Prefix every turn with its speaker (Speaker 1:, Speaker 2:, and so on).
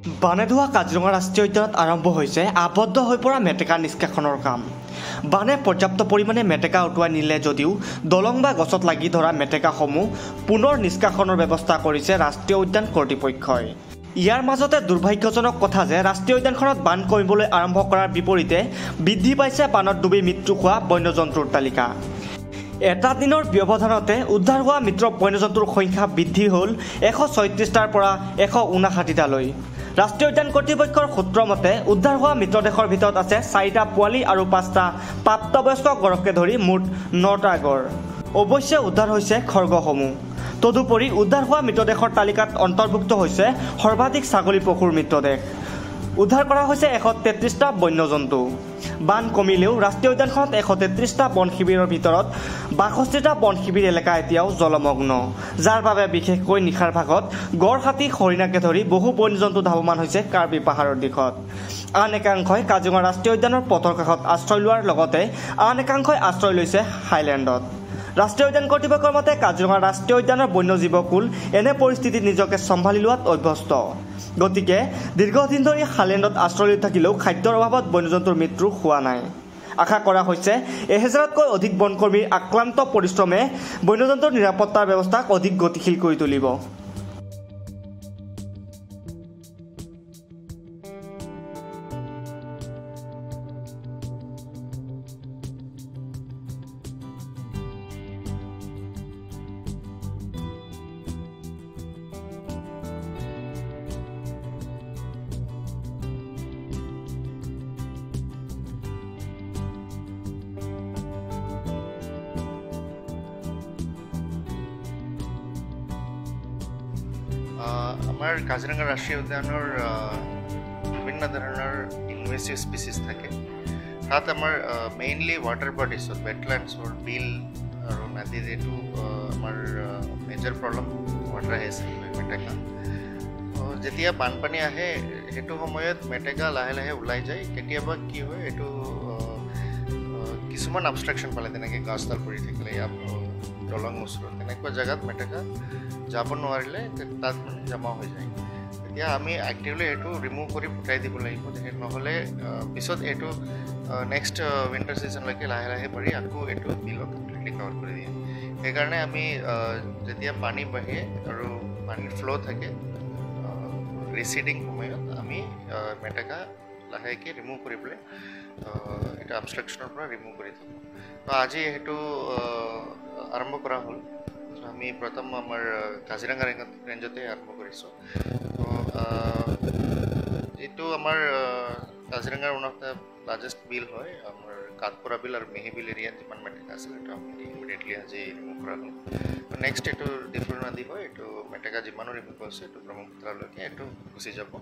Speaker 1: বানেধোৱা কাজিৰঙা ৰাষ্ট্ৰীয় উদ্যানত আৰম্ভ হৈছে আবদ্ধ হৈ পৰা মেটেকা নিষ্কাশনৰ কাম। বানে পৰ্যাপ্ত পৰিমাণে মেটেকা উটুৱাই নিলে যদিও দলং বা গছত লাগি ধৰা মেটেকাসমূহ পুনৰ নিষ্কাশনৰ ব্যৱস্থা কৰিছে ৰাষ্ট্ৰীয় উদ্যান কৰ্তৃপক্ষই। ইয়াৰ মাজতে দুৰ্ভাগ্যজনক কথা যে ৰাষ্ট্ৰীয় উদ্যানখনত বান কমিবলৈ আৰম্ভ কৰাৰ বিপৰীতে বৃদ্ধি পাইছে বানত ডুবি মৃত্যু হোৱা বন্যজন্তুৰ তালিকা। এটা দিনৰ ব্যৱধানতে উদ্ধাৰ হোৱা মৃত বন্যজন্তুৰ সংখ্যা বৃদ্ধি হ'ল এশ ছয়ত্ৰিছটাৰ পৰা এশ ঊনাষাঠিটালৈ ৰাষ্ট্ৰীয় উদ্যান কৰ্তৃপক্ষৰ সূত্ৰ মতে উদ্ধাৰ হোৱা মৃতদেহৰ ভিতৰত আছে চাৰিটা পোৱালি আৰু পাঁচটা প্ৰাপ্তবয়স্ক গড়কে ধৰি মুঠ নটা গড়। অৱশ্যে উদ্ধাৰ হৈছে খৰ্গসমূহ। তদুপৰি উদ্ধাৰ হোৱা মৃতদেহৰ তালিকাত অন্তৰ্ভুক্ত হৈছে সৰ্বাধিক ছাগলী পশুৰ মৃতদেহ উদ্ধাৰ কৰা হৈছে এশ তেত্ৰিছটা বন্যজন্তু। বান কমিলেও ৰাষ্ট্ৰীয় উদ্যানখনত এশ তেত্ৰিছটা বন শিবিৰৰ ভিতৰত বাষষ্ঠিটা বন শিবিৰ এলেকা এতিয়াও জলমগ্ন। যাৰ বাবে বিশেষকৈ নিশাৰ ভাগত গড় হাতী হৰিণাকে ধৰি বহু বন্যজন্তু ধাৱমান হৈছে কাৰ্বি পাহাৰৰ দিশত। আন একাংশই কাজিৰঙা ৰাষ্ট্ৰীয় উদ্যানৰ পথৰ কাষত আশ্ৰয় লোৱাৰ লগতে আন একাংশই আশ্ৰয় লৈছে হাইলেণ্ডত। ৰাষ্ট্ৰীয় উদ্যান কৰ্তৃপক্ষৰ মতে কাজিৰঙা ৰাষ্ট্ৰীয় উদ্যানৰ বন্যজীৱকুল এনে পৰিস্থিতিত নিজকে চম্ভালি লোৱাত অভ্যস্ত। গতিকে দীৰ্ঘদিন ধৰি হাইলেণ্ডত আশ্ৰয় লৈ থাকিলেও খাদ্যৰ অভাৱত বন্যজন্তুৰ মৃত্যু হোৱা নাই। আশা কৰা হৈছে এহেজাৰতকৈ অধিক বনকৰ্মীৰ আক্ৰান্ত পৰিশ্ৰমে বন্যজন্তুৰ নিৰাপত্তাৰ ব্যৱস্থাক অধিক গতিশীল কৰি তুলিব।
Speaker 2: আমাৰ কাজিৰঙা ৰাষ্ট্ৰীয় উদ্যানৰ বিভিন্ন ধৰণৰ ইনভেচিভ স্পিচিছ থাকে. তাত আমাৰ মেইনলি ৱাটাৰ বডিছত ৱেটলেণ্ডছৰ বিল আৰু নদীত এইটো আমাৰ মেজৰ প্ৰব্লেম ৱাটাৰ আছে মেটেকা যেতিয়া বানপানী আহে সেইটো সময়ত মেটেকা লাহে লাহে ওলাই যায় কেতিয়াবা কি হয় এইটো কিছুমান আবষ্ট্ৰাকশ্যন পালে তেনেকৈ গছডাল পৰি থাকিলে ইয়াত দলং ওচৰত তেনেকুৱা জেগাত মেটেকা যাব নোৱাৰিলে তাত মানে জমা হৈ যায় এতিয়া আমি এক্টিভলি এইটো ৰিমুভ কৰি ফুটাই দিব লাগিব নহ'লে পিছত এইটো নেক্সট উইণ্টাৰ ছিজনলৈকে লাহে লাহে পাৰি আকৌ এইটো বিলত কমপ্লিটলি কভাৰ কৰি দিয়ে সেইকাৰণে আমি যেতিয়া পানী বাঢ়ে আৰু পানীৰ ফ্ল' থাকে ৰিচিডিং সময়ত আমি মেটেকা লাহেকৈ ৰিমুভ কৰি পেলাই এইটো আবষ্ট্ৰাকশ্যনৰ পৰা ৰিমুভ কৰি থাকোঁ তো আজি সেইটো আৰম্ভ কৰা হ'ল আমি প্ৰথম আমাৰ কাজিৰঙা ৰেঞ্জত ৰেঞ্জতে আৰম্ভ কৰিছোঁ এইটো আমাৰ কাজিৰঙাৰ ওৱান অফ দ্য লাৰ্জেষ্ট বিল হয় আমাৰ কাঠপৰা বিল আৰু মেহি বিল এৰিয়াত যিমান মেটেকা আছিল সেইটো আমি ইমিডিয়েটলি আজি ৰিমুভ কৰা হ'ল নেক্সট এইটো ডিফ্লু নদী হয় এইটো মেটেকা যিমানো ৰিমুভ হৈছে এইটো ব্ৰহ্মপুত্ৰলৈকে এইটো গুচি যাব